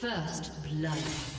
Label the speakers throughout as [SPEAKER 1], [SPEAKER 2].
[SPEAKER 1] First blood.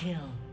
[SPEAKER 1] Kill.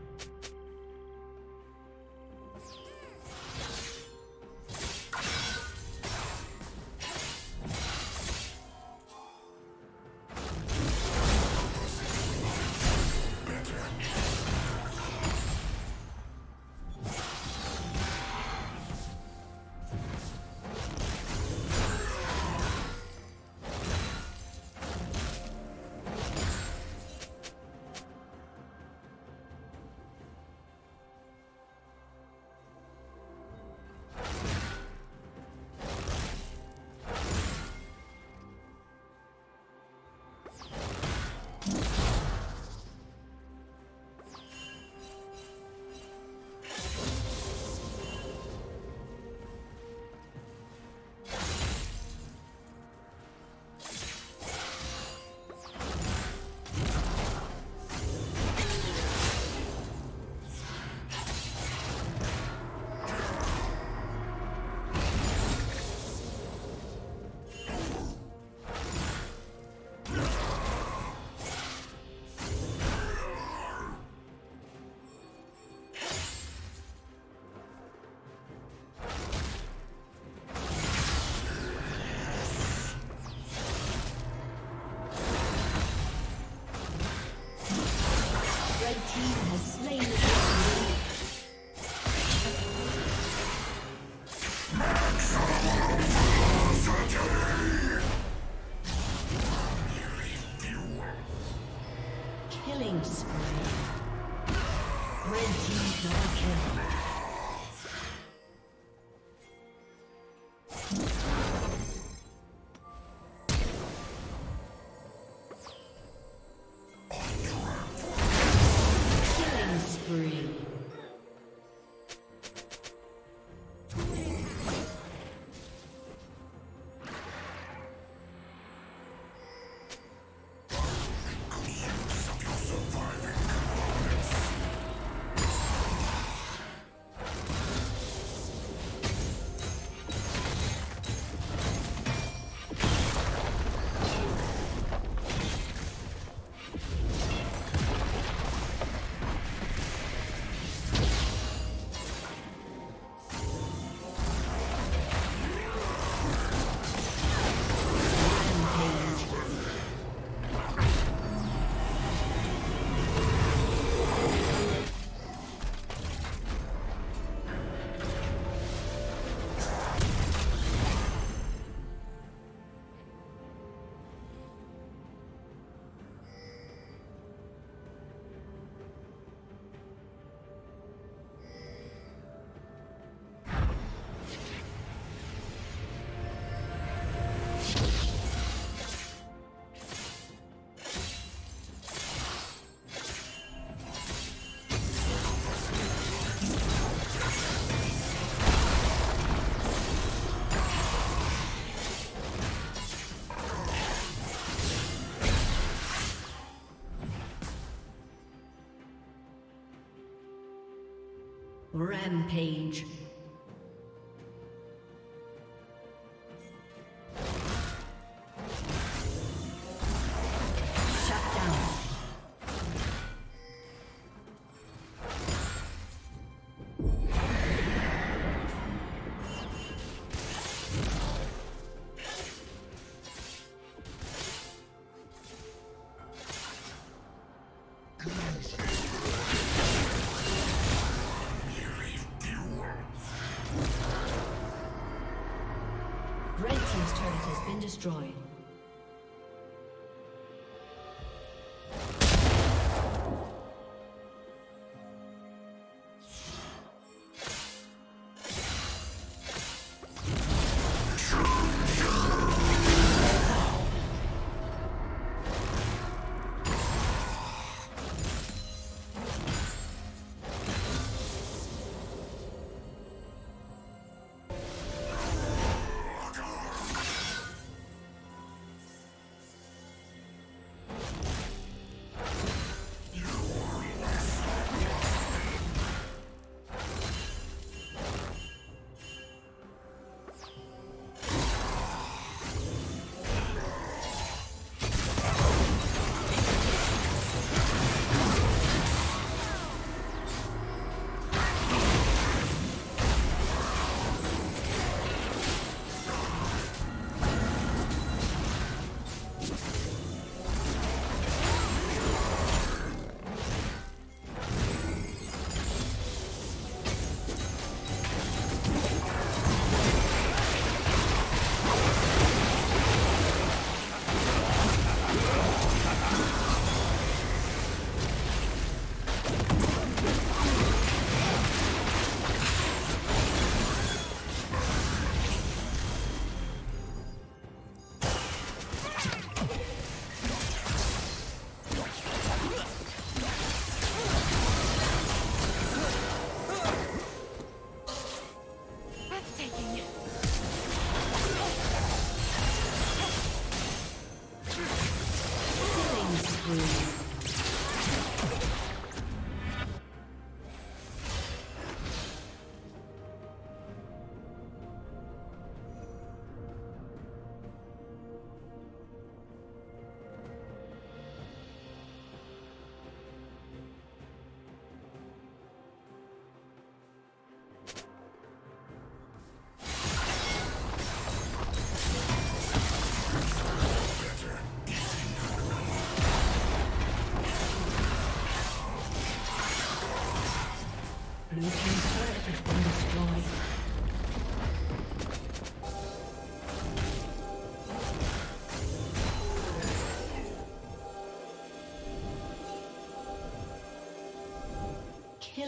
[SPEAKER 1] Rampage.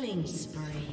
[SPEAKER 1] Killing spree.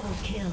[SPEAKER 1] Double kill.